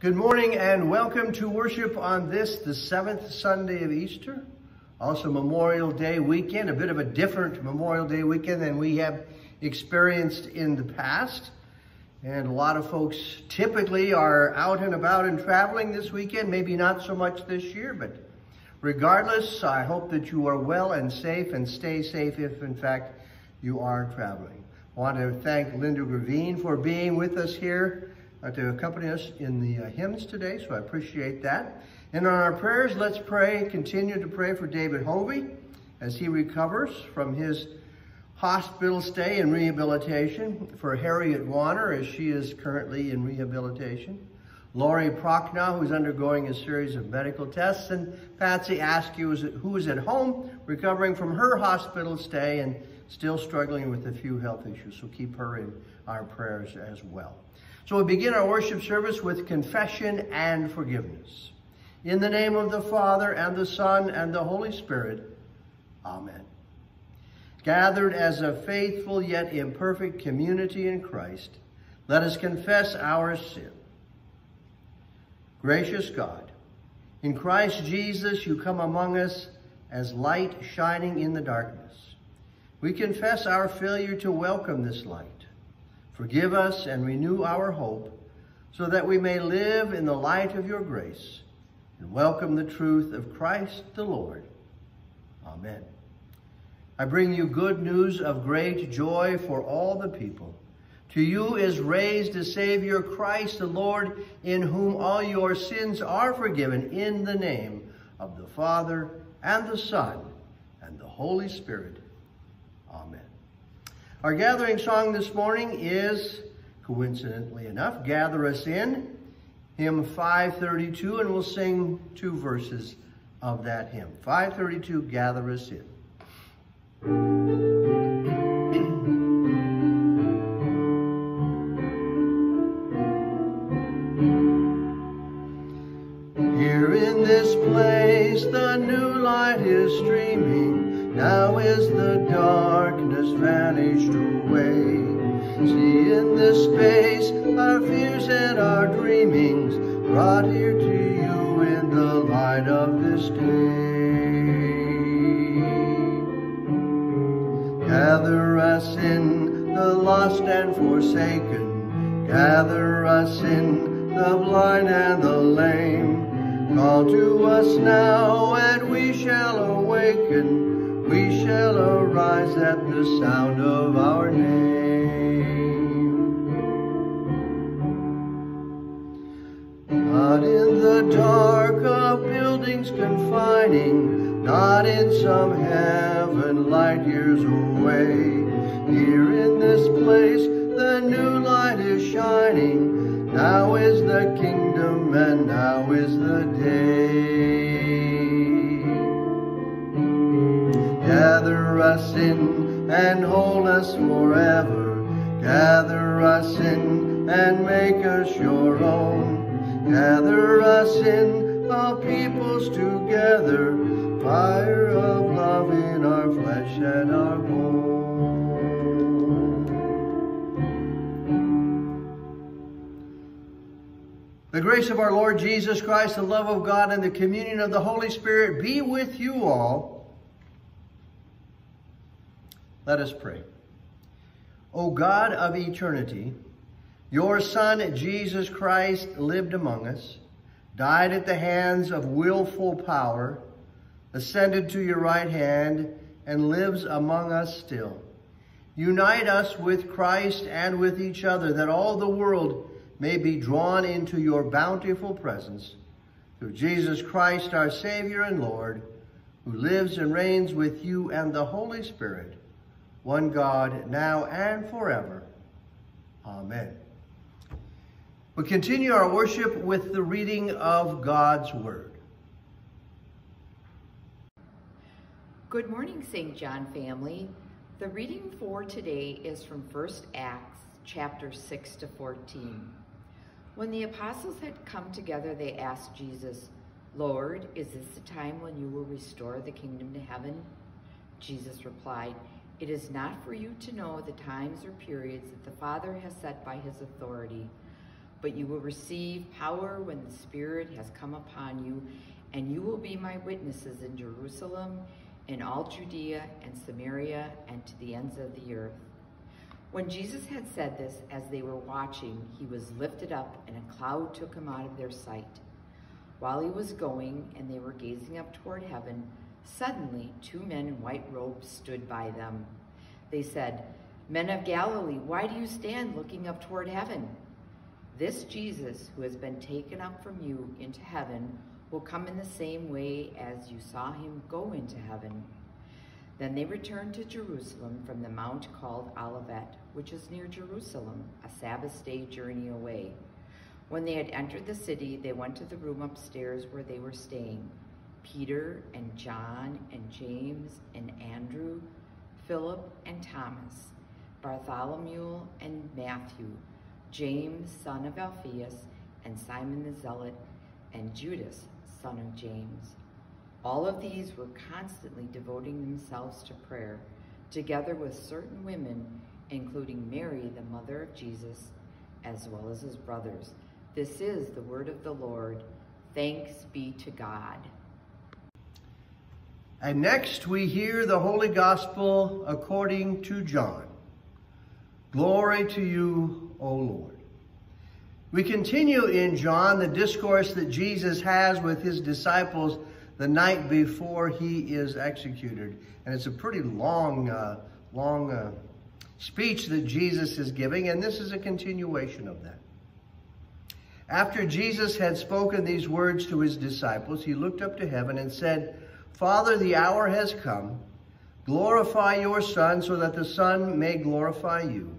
Good morning and welcome to worship on this, the seventh Sunday of Easter. Also Memorial Day weekend, a bit of a different Memorial Day weekend than we have experienced in the past. And a lot of folks typically are out and about and traveling this weekend, maybe not so much this year, but regardless, I hope that you are well and safe and stay safe if in fact you are traveling. I want to thank Linda Gravine for being with us here uh, to accompany us in the uh, hymns today, so I appreciate that. And on our prayers, let's pray, continue to pray for David Hovey as he recovers from his hospital stay and rehabilitation, for Harriet Warner as she is currently in rehabilitation, Lori Prochnow, who's undergoing a series of medical tests, and Patsy Askew, who is at home recovering from her hospital stay and still struggling with a few health issues. So keep her in our prayers as well. So we begin our worship service with confession and forgiveness. In the name of the Father, and the Son, and the Holy Spirit. Amen. Gathered as a faithful yet imperfect community in Christ, let us confess our sin. Gracious God, in Christ Jesus you come among us as light shining in the darkness. We confess our failure to welcome this light. Forgive us and renew our hope so that we may live in the light of your grace and welcome the truth of Christ the Lord. Amen. I bring you good news of great joy for all the people. To you is raised a Savior, Christ the Lord, in whom all your sins are forgiven, in the name of the Father, and the Son, and the Holy Spirit. Our gathering song this morning is, coincidentally enough, Gather Us In, hymn 532, and we'll sing two verses of that hymn. 532, Gather Us In. Fears and our dreamings, brought here to you in the light of this day. Gather us in, the lost and forsaken, gather us in, the blind and the lame. Call to us now, and we shall awaken, we shall arise at the sound Not in the dark of buildings confining, not in some heaven light years away. Here in this place the new light is shining, now is the kingdom and now is the day. Gather us in and hold us forever. Gather us in and make us your own. Gather us in, all peoples together. Fire of love in our flesh and our bone. The grace of our Lord Jesus Christ, the love of God, and the communion of the Holy Spirit be with you all. Let us pray. O God of eternity, your Son, Jesus Christ, lived among us, died at the hands of willful power, ascended to your right hand, and lives among us still. Unite us with Christ and with each other, that all the world may be drawn into your bountiful presence. Through Jesus Christ, our Savior and Lord, who lives and reigns with you and the Holy Spirit, one God, now and forever. Amen. We continue our worship with the reading of God's Word. Good morning, St. John family. The reading for today is from 1st Acts, chapter 6 to 14. When the apostles had come together, they asked Jesus, Lord, is this the time when you will restore the kingdom to heaven? Jesus replied, It is not for you to know the times or periods that the Father has set by his authority, but you will receive power when the Spirit has come upon you, and you will be my witnesses in Jerusalem, in all Judea and Samaria, and to the ends of the earth. When Jesus had said this, as they were watching, he was lifted up, and a cloud took him out of their sight. While he was going, and they were gazing up toward heaven, suddenly two men in white robes stood by them. They said, Men of Galilee, why do you stand looking up toward heaven? This Jesus, who has been taken up from you into heaven, will come in the same way as you saw him go into heaven. Then they returned to Jerusalem from the mount called Olivet, which is near Jerusalem, a Sabbath day journey away. When they had entered the city, they went to the room upstairs where they were staying. Peter and John and James and Andrew, Philip and Thomas, Bartholomew and Matthew, James, son of Alphaeus, and Simon the Zealot, and Judas, son of James. All of these were constantly devoting themselves to prayer, together with certain women, including Mary, the mother of Jesus, as well as his brothers. This is the word of the Lord. Thanks be to God. And next we hear the Holy Gospel according to John. Glory to you, O Lord. We continue in John the discourse that Jesus has with his disciples the night before he is executed. And it's a pretty long, uh, long uh, speech that Jesus is giving, and this is a continuation of that. After Jesus had spoken these words to his disciples, he looked up to heaven and said, Father, the hour has come. Glorify your Son so that the Son may glorify you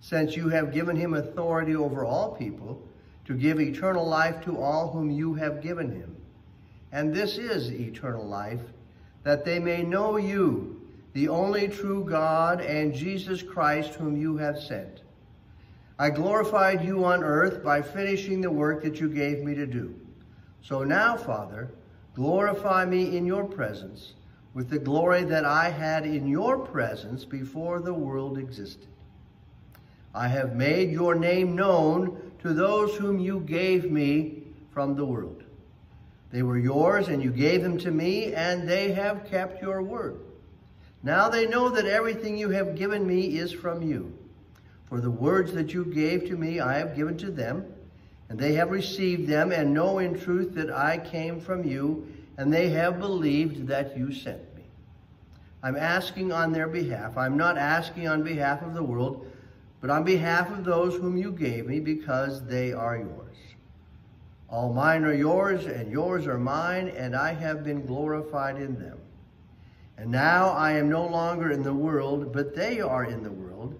since you have given him authority over all people to give eternal life to all whom you have given him. And this is eternal life, that they may know you, the only true God, and Jesus Christ whom you have sent. I glorified you on earth by finishing the work that you gave me to do. So now, Father, glorify me in your presence with the glory that I had in your presence before the world existed. I have made your name known to those whom you gave me from the world. They were yours, and you gave them to me, and they have kept your word. Now they know that everything you have given me is from you. For the words that you gave to me I have given to them, and they have received them, and know in truth that I came from you, and they have believed that you sent me. I'm asking on their behalf. I'm not asking on behalf of the world, but on behalf of those whom you gave me, because they are yours. All mine are yours, and yours are mine, and I have been glorified in them. And now I am no longer in the world, but they are in the world,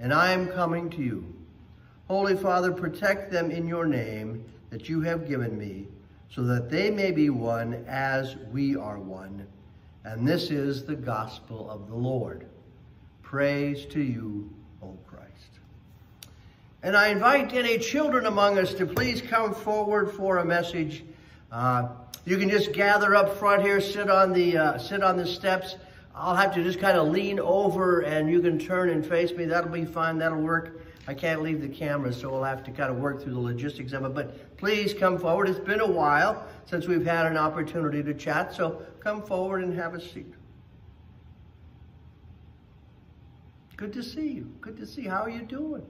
and I am coming to you. Holy Father, protect them in your name that you have given me, so that they may be one as we are one. And this is the gospel of the Lord. Praise to you. And I invite any children among us to please come forward for a message. Uh, you can just gather up front here, sit on the uh, sit on the steps. I'll have to just kind of lean over and you can turn and face me. That'll be fine. That'll work. I can't leave the camera, so we'll have to kind of work through the logistics of it. But please come forward. It's been a while since we've had an opportunity to chat, so come forward and have a seat. Good to see you. Good to see you. How are you doing?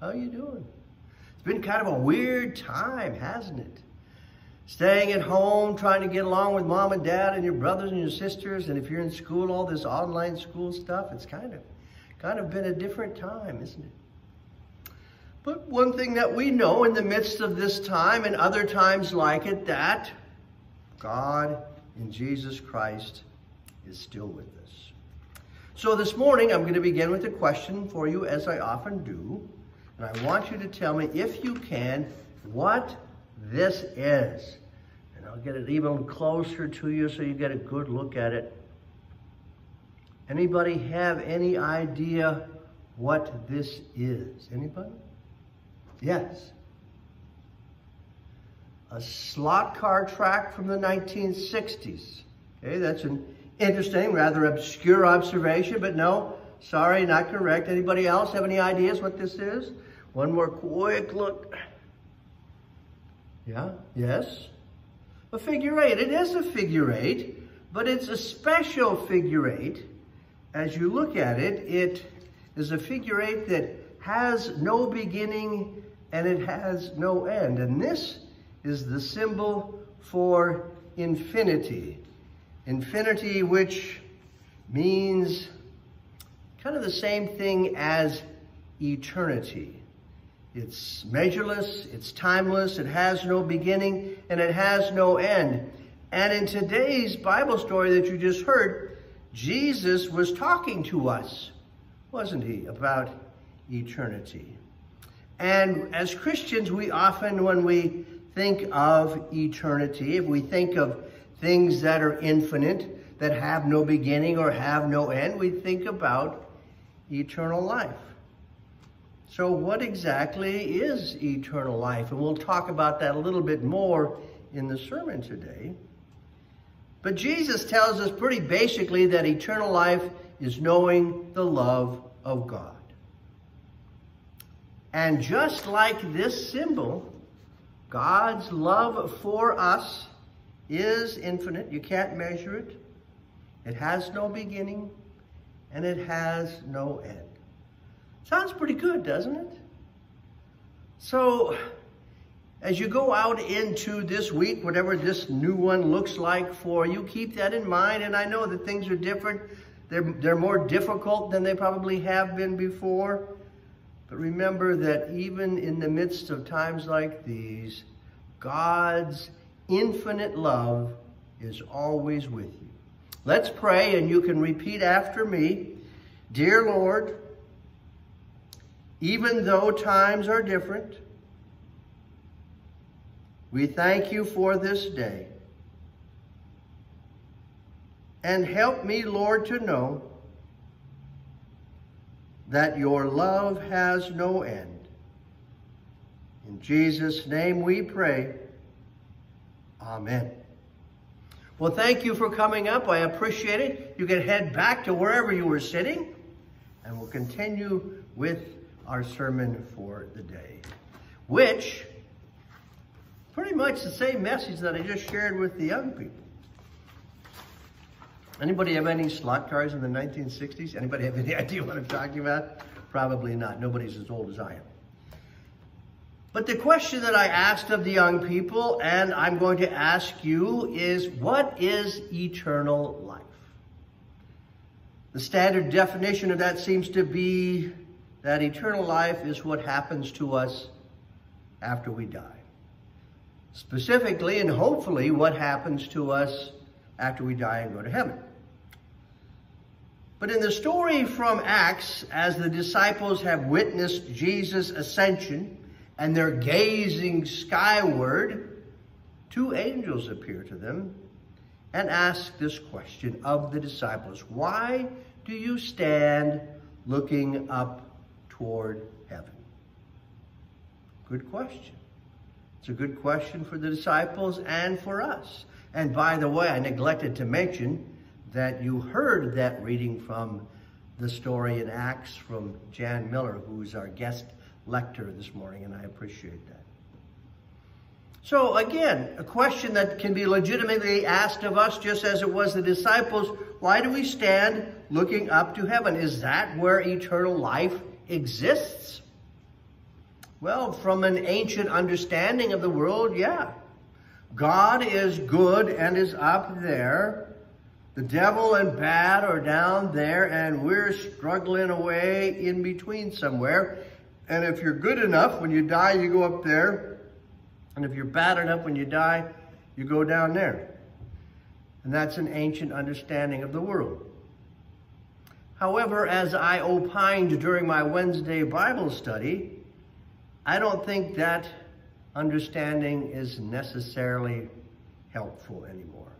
How are you doing? It's been kind of a weird time, hasn't it? Staying at home, trying to get along with mom and dad and your brothers and your sisters, and if you're in school, all this online school stuff, it's kind of, kind of been a different time, isn't it? But one thing that we know in the midst of this time and other times like it, that God in Jesus Christ is still with us. So this morning, I'm going to begin with a question for you, as I often do. And I want you to tell me, if you can, what this is. And I'll get it even closer to you so you get a good look at it. Anybody have any idea what this is? Anybody? Yes. A slot car track from the 1960s. Okay, that's an interesting, rather obscure observation, but no, sorry, not correct. Anybody else have any ideas what this is? One more quick look. Yeah? Yes? A figure eight. It is a figure eight, but it's a special figure eight. As you look at it, it is a figure eight that has no beginning and it has no end. And this is the symbol for infinity. Infinity, which means kind of the same thing as eternity. It's measureless, it's timeless, it has no beginning, and it has no end. And in today's Bible story that you just heard, Jesus was talking to us, wasn't he, about eternity. And as Christians, we often, when we think of eternity, if we think of things that are infinite, that have no beginning or have no end, we think about eternal life. So what exactly is eternal life? And we'll talk about that a little bit more in the sermon today. But Jesus tells us pretty basically that eternal life is knowing the love of God. And just like this symbol, God's love for us is infinite. You can't measure it. It has no beginning and it has no end. Sounds pretty good, doesn't it? So, as you go out into this week, whatever this new one looks like for you, keep that in mind. And I know that things are different. They're, they're more difficult than they probably have been before. But remember that even in the midst of times like these, God's infinite love is always with you. Let's pray, and you can repeat after me. Dear Lord, even though times are different, we thank you for this day. And help me, Lord, to know that your love has no end. In Jesus' name we pray. Amen. Well, thank you for coming up. I appreciate it. You can head back to wherever you were sitting, and we'll continue with our sermon for the day, which pretty much the same message that I just shared with the young people. Anybody have any slot cars in the 1960s? Anybody have any idea what I'm talking about? Probably not. Nobody's as old as I am. But the question that I asked of the young people, and I'm going to ask you, is what is eternal life? The standard definition of that seems to be that eternal life is what happens to us after we die. Specifically and hopefully what happens to us after we die and go to heaven. But in the story from Acts, as the disciples have witnessed Jesus' ascension and they're gazing skyward, two angels appear to them and ask this question of the disciples, Why do you stand looking up toward heaven? Good question. It's a good question for the disciples and for us. And by the way, I neglected to mention that you heard that reading from the story in Acts from Jan Miller, who's our guest lector this morning, and I appreciate that. So again, a question that can be legitimately asked of us, just as it was the disciples, why do we stand looking up to heaven? Is that where eternal life exists? Well, from an ancient understanding of the world, yeah. God is good and is up there. The devil and bad are down there, and we're struggling away in between somewhere. And if you're good enough, when you die, you go up there. And if you're bad enough, when you die, you go down there. And that's an ancient understanding of the world. However, as I opined during my Wednesday Bible study, I don't think that understanding is necessarily helpful anymore.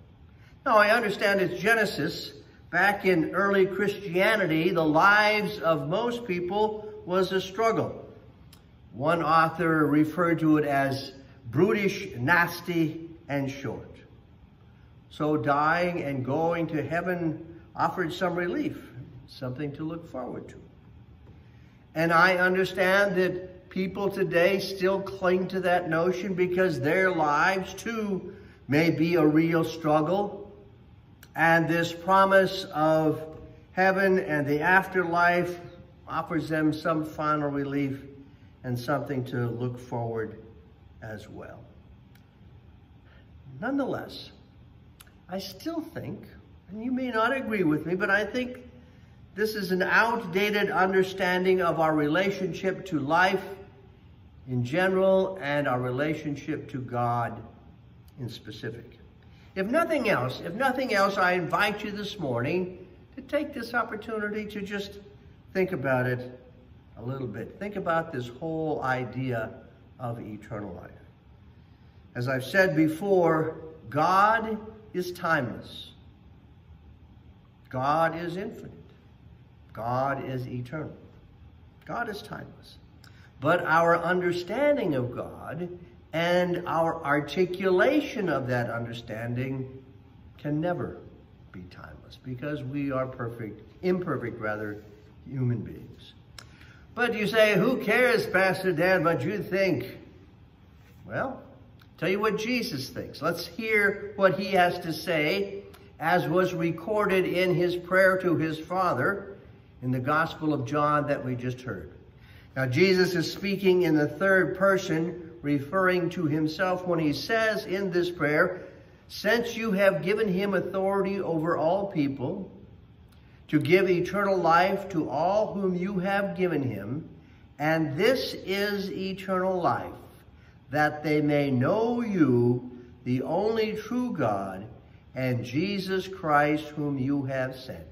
Now, I understand it's Genesis. Back in early Christianity, the lives of most people was a struggle. One author referred to it as brutish, nasty, and short. So dying and going to heaven offered some relief something to look forward to. And I understand that people today still cling to that notion because their lives too may be a real struggle. And this promise of heaven and the afterlife offers them some final relief and something to look forward as well. Nonetheless, I still think, and you may not agree with me, but I think this is an outdated understanding of our relationship to life in general and our relationship to God in specific. If nothing else, if nothing else, I invite you this morning to take this opportunity to just think about it a little bit. Think about this whole idea of eternal life. As I've said before, God is timeless. God is infinite. God is eternal. God is timeless. But our understanding of God and our articulation of that understanding can never be timeless because we are perfect, imperfect rather, human beings. But you say, who cares, Pastor Dan, what you think? Well, tell you what Jesus thinks. Let's hear what he has to say as was recorded in his prayer to his Father in the Gospel of John that we just heard. Now, Jesus is speaking in the third person, referring to himself when he says in this prayer, Since you have given him authority over all people, to give eternal life to all whom you have given him, and this is eternal life, that they may know you, the only true God, and Jesus Christ whom you have sent.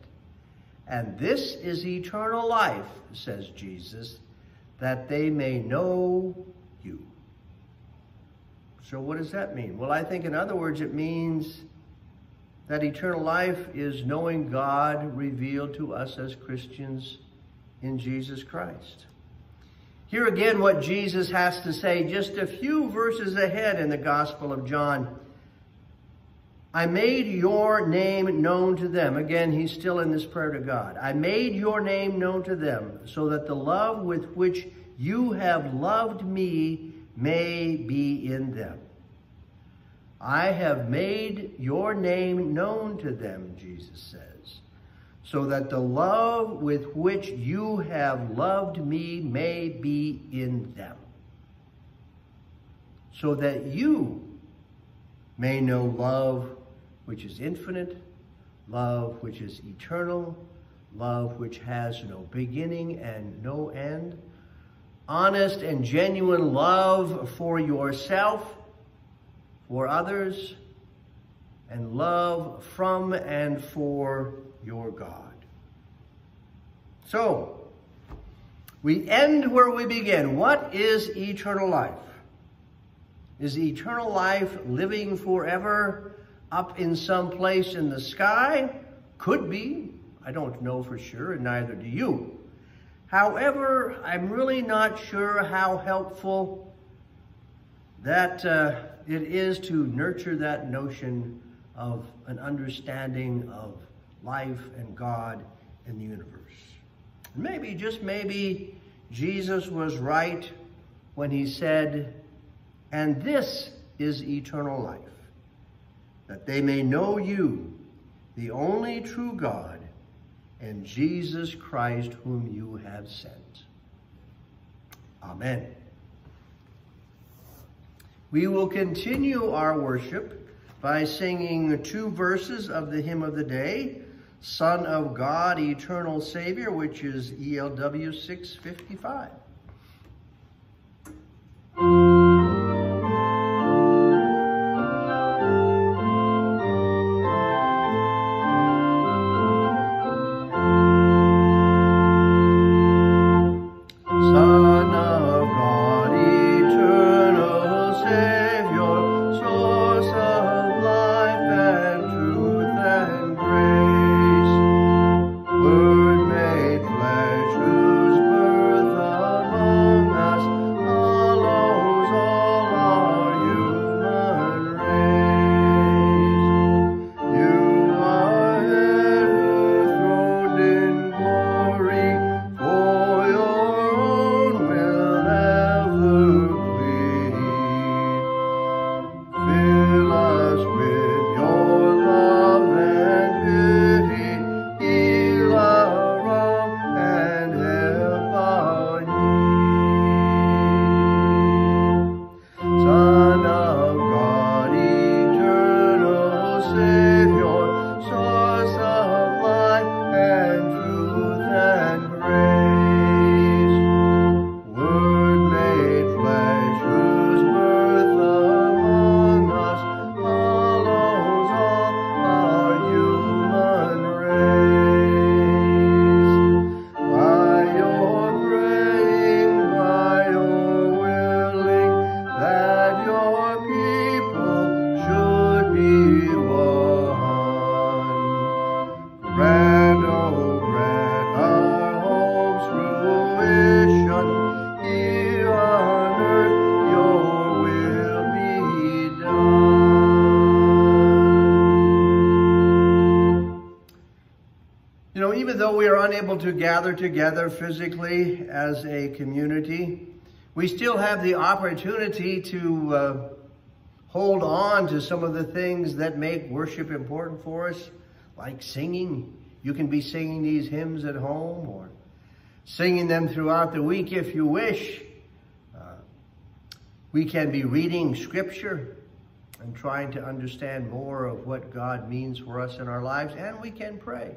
And this is eternal life, says Jesus, that they may know you. So what does that mean? Well, I think in other words, it means that eternal life is knowing God revealed to us as Christians in Jesus Christ. Here again, what Jesus has to say just a few verses ahead in the Gospel of John. I made your name known to them. Again, he's still in this prayer to God. I made your name known to them so that the love with which you have loved me may be in them. I have made your name known to them, Jesus says, so that the love with which you have loved me may be in them, so that you may know love which is infinite, love which is eternal, love which has no beginning and no end, honest and genuine love for yourself for others, and love from and for your God. So, we end where we begin. What is eternal life? Is eternal life living forever up in some place in the sky? Could be. I don't know for sure, and neither do you. However, I'm really not sure how helpful that uh, it is to nurture that notion of an understanding of life and God and the universe. Maybe, just maybe, Jesus was right when he said, and this is eternal life, that they may know you, the only true God, and Jesus Christ whom you have sent. Amen. We will continue our worship by singing two verses of the hymn of the day, Son of God, Eternal Savior, which is ELW 655. Unable to gather together physically as a community, we still have the opportunity to uh, hold on to some of the things that make worship important for us, like singing. You can be singing these hymns at home or singing them throughout the week if you wish. Uh, we can be reading scripture and trying to understand more of what God means for us in our lives, and we can pray.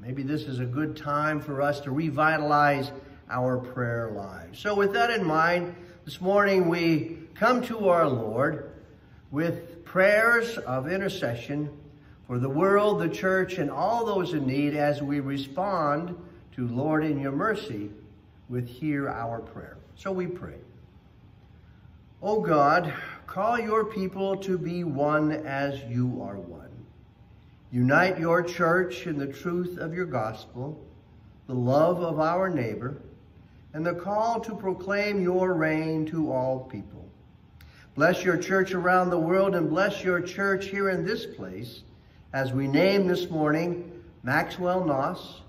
Maybe this is a good time for us to revitalize our prayer lives. So with that in mind, this morning we come to our Lord with prayers of intercession for the world, the church, and all those in need as we respond to Lord in your mercy with hear our prayer. So we pray. O God, call your people to be one as you are one. Unite your church in the truth of your gospel, the love of our neighbor, and the call to proclaim your reign to all people. Bless your church around the world and bless your church here in this place as we name this morning Maxwell Noss,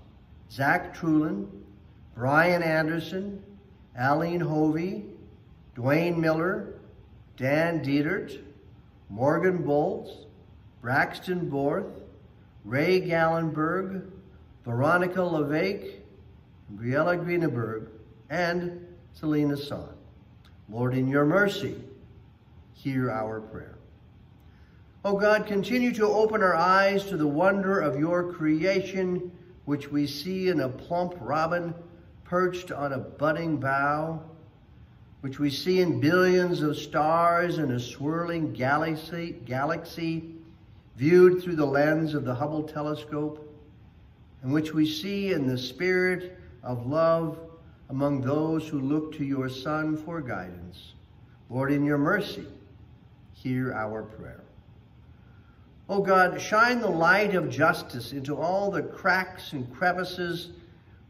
Zach Trulin, Brian Anderson, Aline Hovey, Dwayne Miller, Dan Dietert, Morgan Bolts, Braxton Borth, Ray Gallenberg, Veronica LeVake, Briella Greenberg, and Selena Son. Lord, in your mercy, hear our prayer. O oh God, continue to open our eyes to the wonder of your creation, which we see in a plump robin perched on a budding bough, which we see in billions of stars in a swirling galaxy, galaxy viewed through the lens of the Hubble telescope, and which we see in the spirit of love among those who look to your Son for guidance. Lord, in your mercy, hear our prayer. O oh God, shine the light of justice into all the cracks and crevices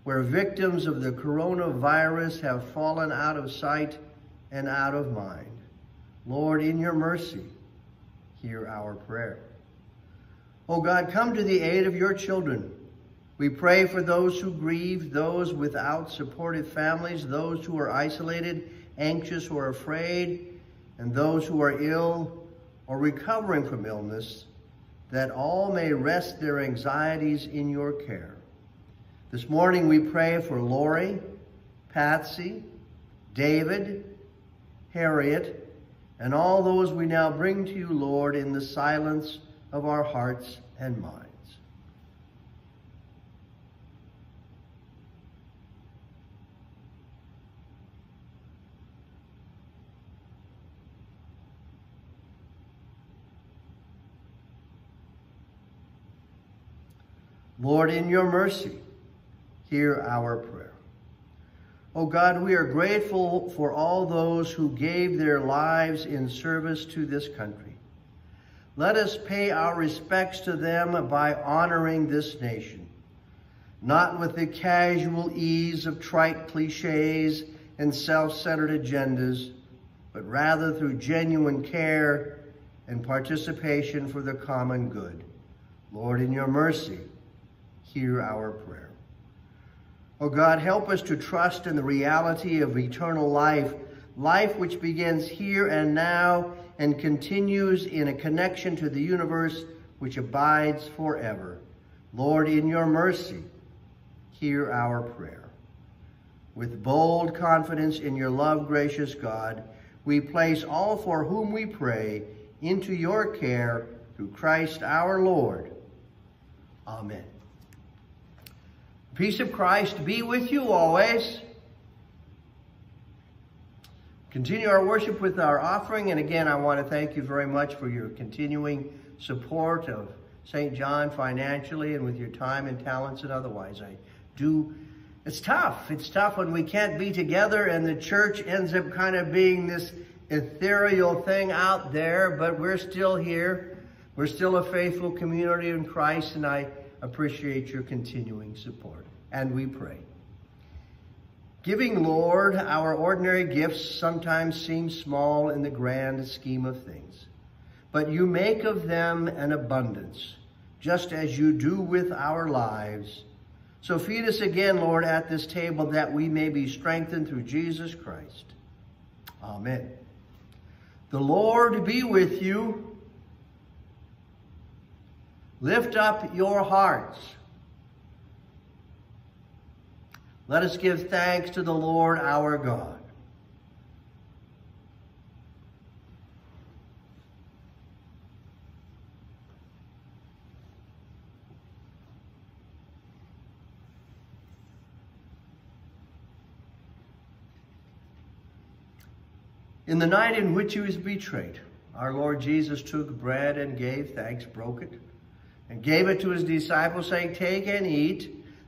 where victims of the coronavirus have fallen out of sight and out of mind. Lord, in your mercy, hear our prayer. O God, come to the aid of your children. We pray for those who grieve, those without supportive families, those who are isolated, anxious, or afraid, and those who are ill or recovering from illness, that all may rest their anxieties in your care. This morning we pray for Lori, Patsy, David, Harriet, and all those we now bring to you, Lord, in the silence of our hearts and minds. Lord, in your mercy, hear our prayer. O oh God, we are grateful for all those who gave their lives in service to this country. Let us pay our respects to them by honoring this nation, not with the casual ease of trite cliches and self-centered agendas, but rather through genuine care and participation for the common good. Lord, in your mercy, hear our prayer. Oh God, help us to trust in the reality of eternal life, life which begins here and now and continues in a connection to the universe which abides forever. Lord, in your mercy, hear our prayer. With bold confidence in your love, gracious God, we place all for whom we pray into your care through Christ our Lord. Amen. Peace of Christ be with you always. Continue our worship with our offering. And again, I want to thank you very much for your continuing support of St. John financially and with your time and talents and otherwise. I do, it's tough. It's tough when we can't be together and the church ends up kind of being this ethereal thing out there, but we're still here. We're still a faithful community in Christ, and I appreciate your continuing support. And we pray. Giving, Lord, our ordinary gifts sometimes seem small in the grand scheme of things, but you make of them an abundance, just as you do with our lives, So feed us again, Lord, at this table that we may be strengthened through Jesus Christ. Amen. The Lord be with you. Lift up your hearts. Let us give thanks to the Lord our God. In the night in which he was betrayed, our Lord Jesus took bread and gave thanks, broke it, and gave it to his disciples, saying, Take and eat.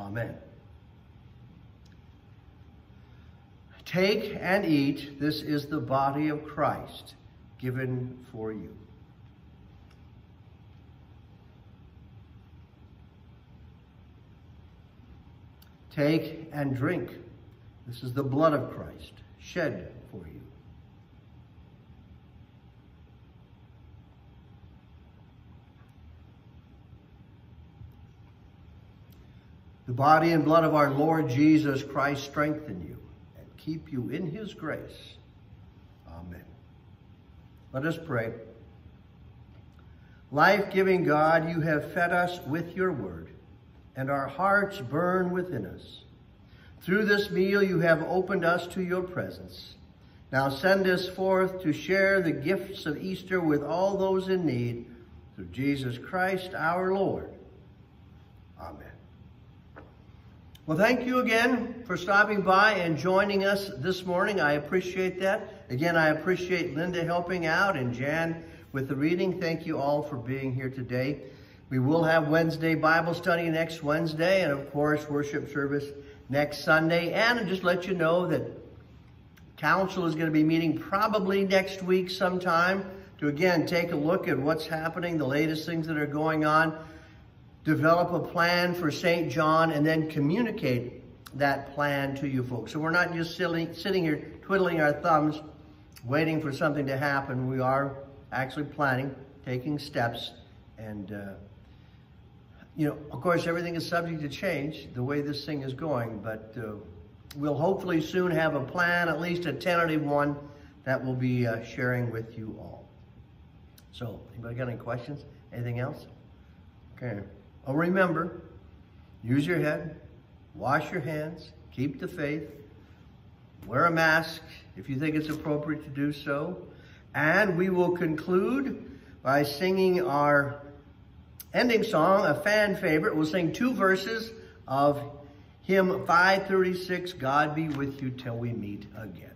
Amen. Take and eat. This is the body of Christ given for you. Take and drink. This is the blood of Christ shed for you. The body and blood of our Lord Jesus Christ strengthen you and keep you in his grace. Amen. Let us pray. Life-giving God, you have fed us with your word, and our hearts burn within us. Through this meal you have opened us to your presence. Now send us forth to share the gifts of Easter with all those in need through Jesus Christ our Lord. Amen. Well, thank you again for stopping by and joining us this morning. I appreciate that. Again, I appreciate Linda helping out and Jan with the reading. Thank you all for being here today. We will have Wednesday Bible study next Wednesday and, of course, worship service next Sunday. And just let you know that council is going to be meeting probably next week sometime to again take a look at what's happening, the latest things that are going on, develop a plan for St. John, and then communicate that plan to you folks. So we're not just sitting, sitting here twiddling our thumbs waiting for something to happen. We are actually planning, taking steps, and uh, you know, of course, everything is subject to change the way this thing is going, but uh, we'll hopefully soon have a plan, at least a tentative one, that we'll be uh, sharing with you all. So, anybody got any questions? Anything else? Okay. Oh, remember, use your head, wash your hands, keep the faith, wear a mask if you think it's appropriate to do so, and we will conclude by singing our ending song, a fan favorite. We'll sing two verses of hymn 536, God be with you till we meet again.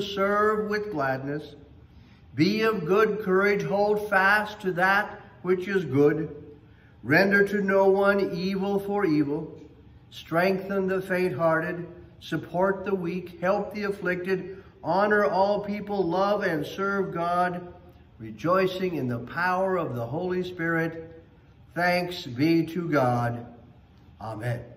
Serve with gladness. Be of good courage, hold fast to that which is good. Render to no one evil for evil. Strengthen the faint-hearted, support the weak, help the afflicted, honor all people, love and serve God, rejoicing in the power of the Holy Spirit. Thanks be to God. Amen.